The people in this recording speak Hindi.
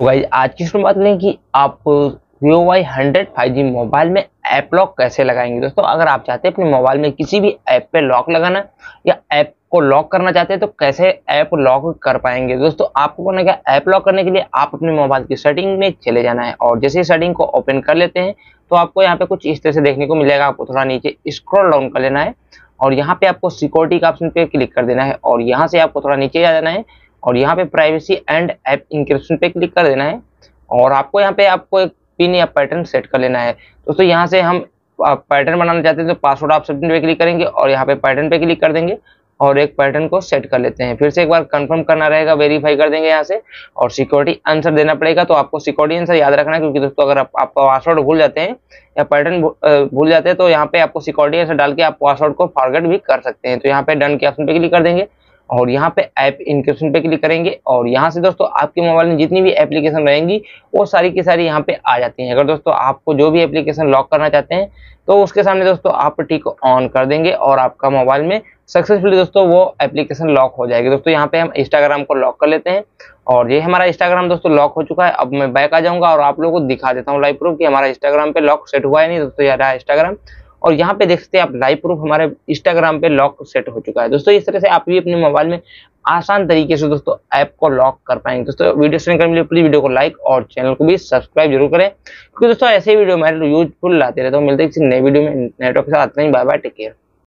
तो भाई आज की शुरू बात करें कि आप Vivo Y hundred five G mobile में ऐप लॉक कैसे लगाएँगे? दोस्तों, अगर आप चाहते हैं अपने मोबाइल में किसी भी ऐप पे लॉक लगाना या ऐप को लॉक करना चाहते हैं तो कैसे ऐप लॉक कर पाएँगे? दोस्तों, आपको करना क्या? ऐप लॉक करने के लिए आप अपने मोबाइल की सेटिंग में चले जाना है और जैसे सेटिंग को ओपन कर लेते हैं तो आपको यहाँ पे कुछ इस तरह से देखने को मिलेगा। आपको थोड़ा नीचे स्क्रॉल डाउन कर लेना है और यहाँ पे आपको सिक्योरिटी का ऑप्शन पे क्लिक कर देना है और यहाँ से आपको थोड़ा नीचे आ जाना है। और यहाँ पे प्राइवेसी एंड ऐप इंक्रिप्शन पे क्लिक कर देना है। और आपको यहाँ पे आपको एक पिन या पैटर्न सेट कर लेना है। दोस्तों तो यहाँ से हम पैटर्न बनाना चाहते हैं तो पासवर्ड आप ऑप्शन पे क्लिक करेंगे और यहाँ पे पैटर्न पे क्लिक कर देंगे और एक पैटर्न को सेट कर लेते हैं। फिर से एक बार कंफर्म करना रहेगा वेरीफाई कर देंगे यहाँ से और सिक्योरिटी आंसर देना पड़ेगा। तो आपको सिक्योरिटी आंसर याद रखना है क्योंकि दोस्तों अगर आप, आप पासवर्ड भूल जाते हैं या पैटर्न भूल जाते हैं तो यहाँ पे आपको सिक्योरिटी आंसर डाल के आप पासवर्ड को फॉरगेट भी कर सकते हैं। तो यहाँ पे डन के ऑप्शन पे क्लिक कर देंगे। और यहाँ पे ऐप इंक्रिप्शन पे क्लिक करेंगे। और यहाँ से दोस्तों, आपके मोबाइल में जितनी भी एप्लीकेशन रहेंगी, वो सारी की सारी यहाँ पे आ जाती हैं। अगर दोस्तों, आपको जो भी एप्लीकेशन लॉक करना चाहते हैं तो उसके सामने दोस्तों, आप टी को ऑन कर देंगे और आपका मोबाइल में सक्सेसफुली दोस्तों, वो एप्लीकेशन लॉक हो जाएगी। दोस्तों, यहाँ पे हम इंस्टाग्राम को लॉक कर लेते हैं। और ये हमारा इंस्टाग्राम दोस्तों लॉक हो चुका है। अब मैं बैक आ जाऊँगा और आप लोगों को दिखा देता हूँ लाइव प्रूफ कि हमारा इंस्टाग्राम पे लॉक सेट हुआ है नहीं। दोस्तों यार इंस्टाग्राम और यहाँ पे देख सकते हैं आप लाइव प्रूफ हमारे इंस्टाग्राम पे लॉक सेट हो चुका है। दोस्तों, इस तरह से आप भी अपने मोबाइल में आसान तरीके से दोस्तों ऐप को लॉक कर पाएँगे। दोस्तों वीडियो सेंड करने के लिए प्लीज़ वीडियो को लाइक और चैनल को भी सब्सक्राइब ज़रूर करें। क्योंकि दोस्तों, ऐसे वीडियो हमारे यूजफुल लाते रहते हैं। मिलते हैं किसी नए वीडियो में। नेटवर्क के साथ आते हैं बाय बाय टेक केयर